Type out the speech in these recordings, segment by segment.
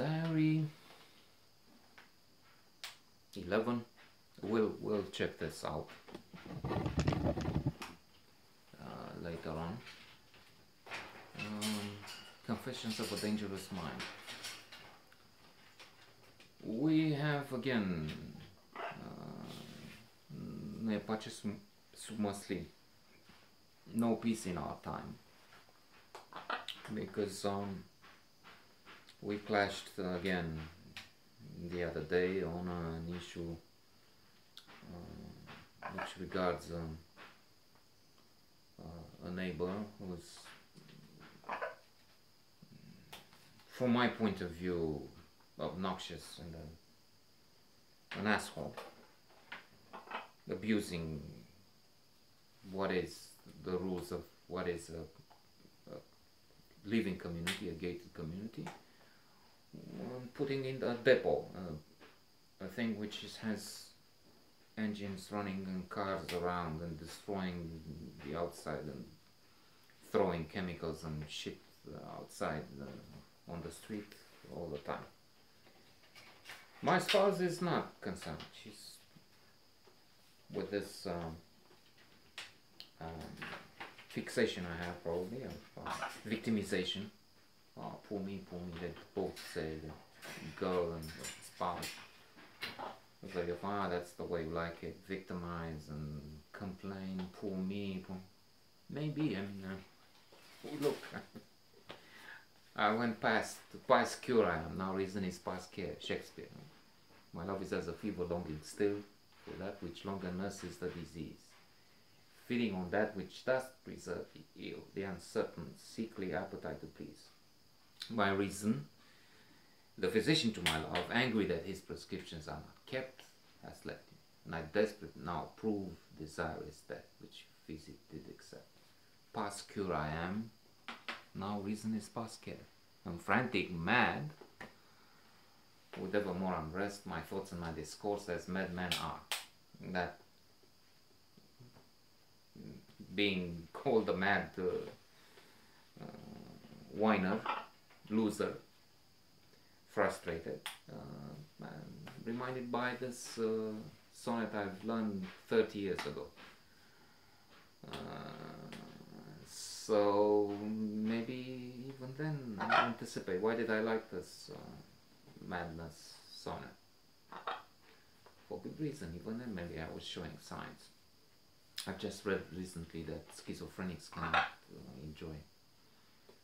diary. 11 we'll we'll check this out uh, later on. Um, confessions of a dangerous mind. We have again uh, ne place sub, no peace in our time. Because um, we clashed again the other day on an issue uh, which regards um, uh, a neighbor who's, from my point of view, obnoxious and an asshole, abusing what is the rules of what is a, a living community, a gated community putting in a depot, a thing which has engines running and cars around and destroying the outside and throwing chemicals and shit outside on the street all the time. My spouse is not concerned. She's with this um, um, fixation I have probably of uh, victimization oh, pull me, poor me, they both say the girl and spouse. It's like, if ah, that's the way you like it, victimize and complain, poor me, pull. Maybe, I mean, uh, look, I went past, past cure I am, now reason is past care, Shakespeare. My love is as a fever longing still for that which longer nurses the disease. Feeding on that which does preserve the ill, the uncertain, sickly appetite to please by reason, the physician to my love, angry that his prescriptions are not kept, has left him. And I desperate now prove desirous that which physic did accept. Past cure I am, now reason is past care. I'm frantic, mad, with ever more unrest, my thoughts and my discourse as madmen are. That being called a mad uh, uh, whiner loser, frustrated, uh, reminded by this uh, sonnet I've learned 30 years ago. Uh, so maybe even then I anticipate why did I like this uh, madness sonnet? For good reason, even then maybe I was showing signs. I've just read recently that schizophrenics cannot uh, enjoy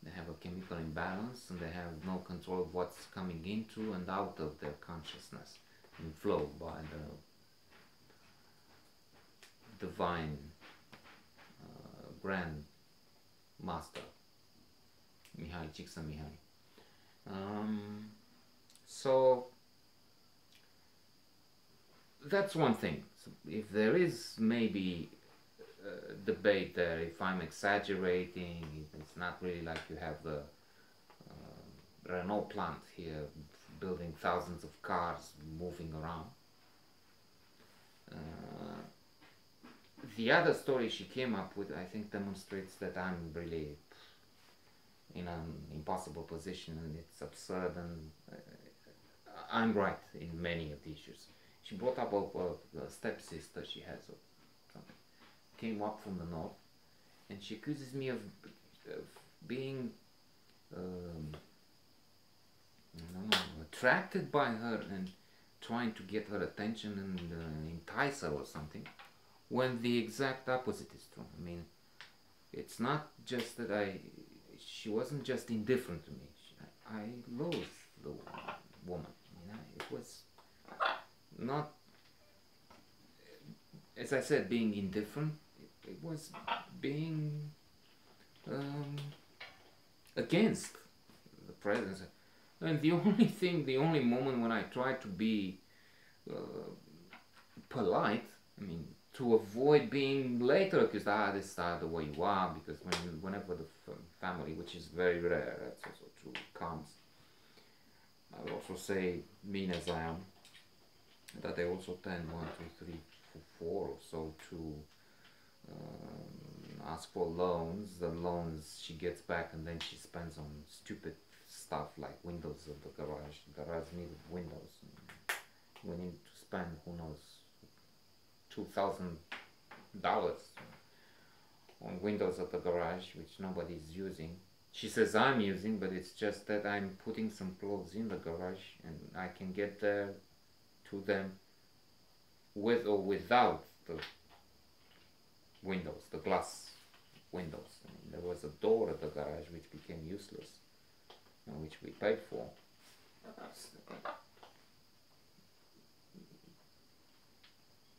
they have a chemical imbalance and they have no control of what's coming into and out of their consciousness and flow by the divine uh, grand master Mihai Csikszentmihalyi. Um, so that's one thing. So if there is maybe debate there if I'm exaggerating, it's not really like you have the uh, Renault plant here building thousands of cars moving around. Uh, the other story she came up with, I think, demonstrates that I'm really in an impossible position and it's absurd and uh, I'm right in many of the issues. She brought up a, a, a stepsister she has, came up from the north, and she accuses me of, of being um, know, attracted by her and trying to get her attention and uh, entice her or something, when the exact opposite is true. I mean, it's not just that I, she wasn't just indifferent to me. She, I, I loathed the woman. You know, it was not, as I said, being indifferent it was being um, against the presence. And the only thing, the only moment when I tried to be uh, polite, I mean, to avoid being later accused, ah, this is the way you are, because when you, whenever the family, which is very rare, that's also true, comes, I would also say, mean as I am, that they also tend one, two, three, four or so to um, ask for loans. The loans she gets back, and then she spends on stupid stuff like windows of the garage. The garage needs windows. We need to spend who knows two thousand dollars on windows of the garage which nobody is using. She says I'm using, but it's just that I'm putting some clothes in the garage and I can get there to them with or without the windows, the glass windows. Mean, there was a door at the garage which became useless, and which we paid for.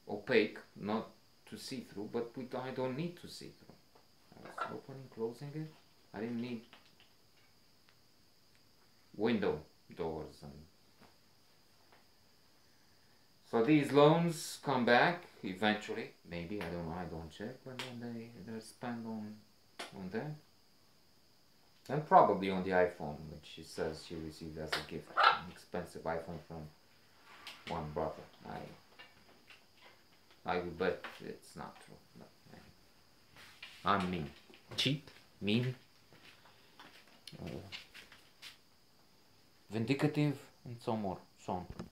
Opaque, not to see through, but we I don't need to see through. I was opening, closing it. I didn't need window doors and so these loans come back eventually. Maybe I don't know. I don't check when, when they they spend on on that. And probably on the iPhone, which she says she received as a gift, an expensive iPhone from one brother. I I would bet it's not true. But. I'm mean, cheap, mean, uh, vindicative, and so more, so on.